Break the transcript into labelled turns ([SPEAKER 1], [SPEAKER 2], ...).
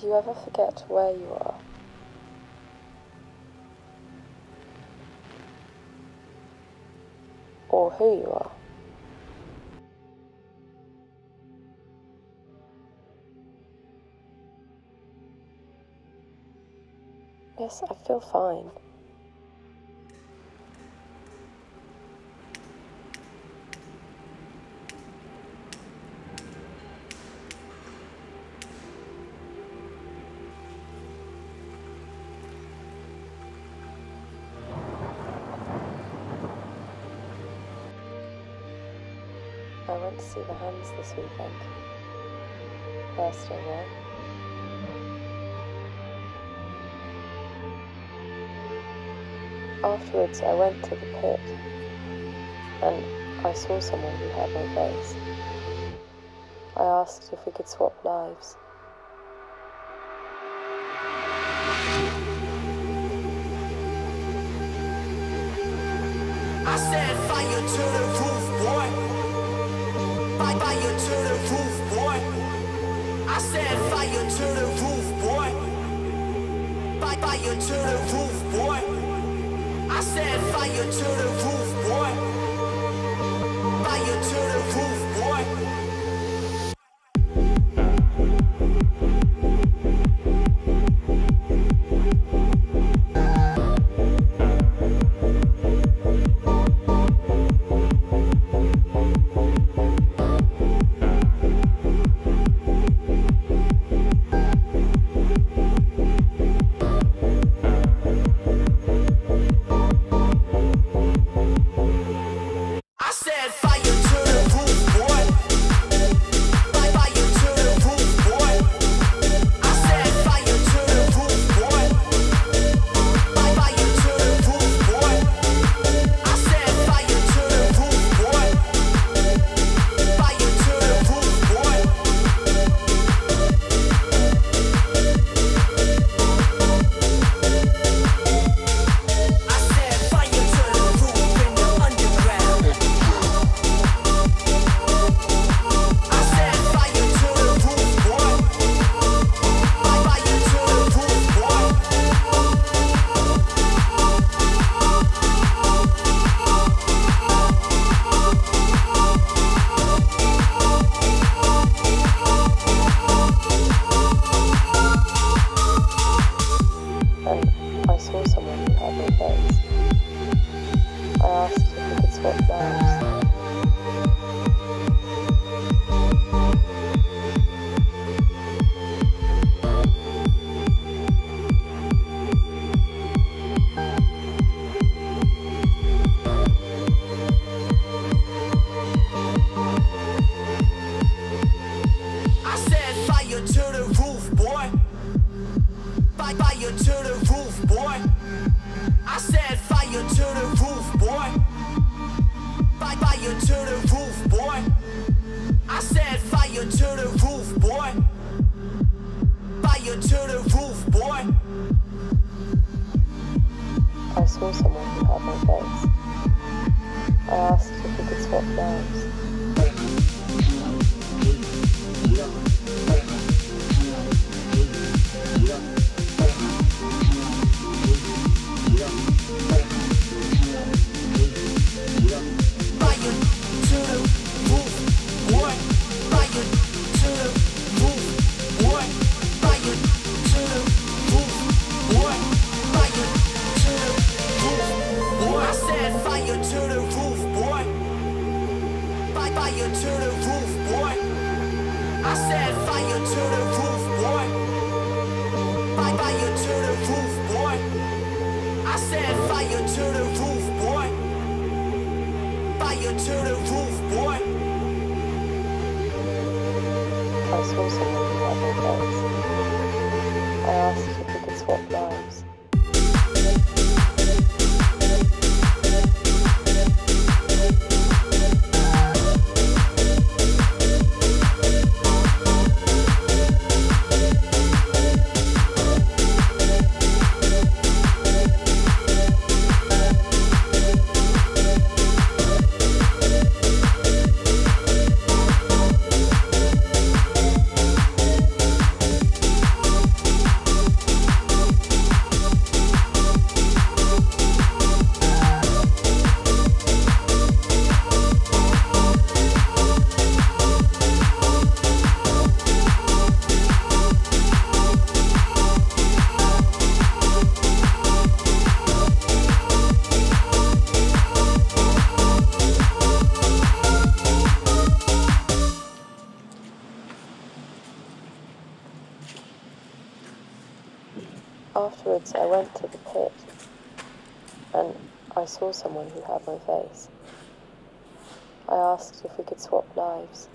[SPEAKER 1] Do you ever forget where you are? Or who you are? Yes, I feel fine. I went to see the hands this weekend. They're still there. Afterwards, I went to the pit and I saw someone who had no face. I asked if we could swap lives.
[SPEAKER 2] I said fire to the roof, boy. Fi- Fire to the roof, boy. I said fire to the roof, boy. Fire to the roof, boy. I said fire to the roof, boy. Fire to the roof, to the roof, boy. Fire to the roof, boy. I
[SPEAKER 1] saw someone who had no face. I asked if we could swap lives.
[SPEAKER 2] To the roof, boy. I said fire to the roof, boy. To the roof, boy. I said fire to the roof, boy. Fire to the roof, boy.
[SPEAKER 1] I saw someone who had no. I asked if we could swap lives. Afterwards, I went to the pit and I saw someone who had my face. I asked if we could swap lives.